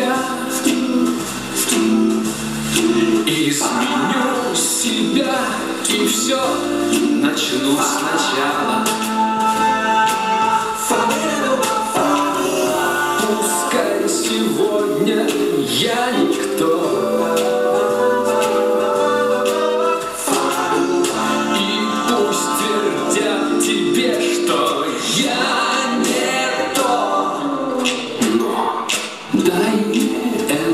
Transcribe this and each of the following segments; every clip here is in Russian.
тебя изменю себя и все начну сначала. Пускай сегодня я никто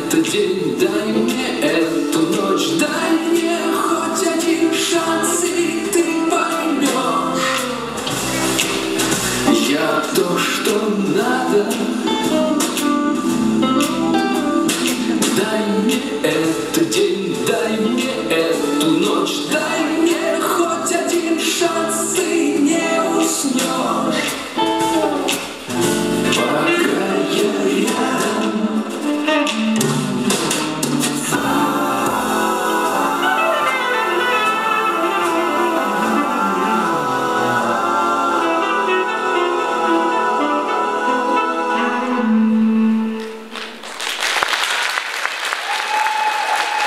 этот день, дай мне эту ночь, дай мне хоть один шанс, и ты поймешь. Я то, что надо. Дай мне этот день.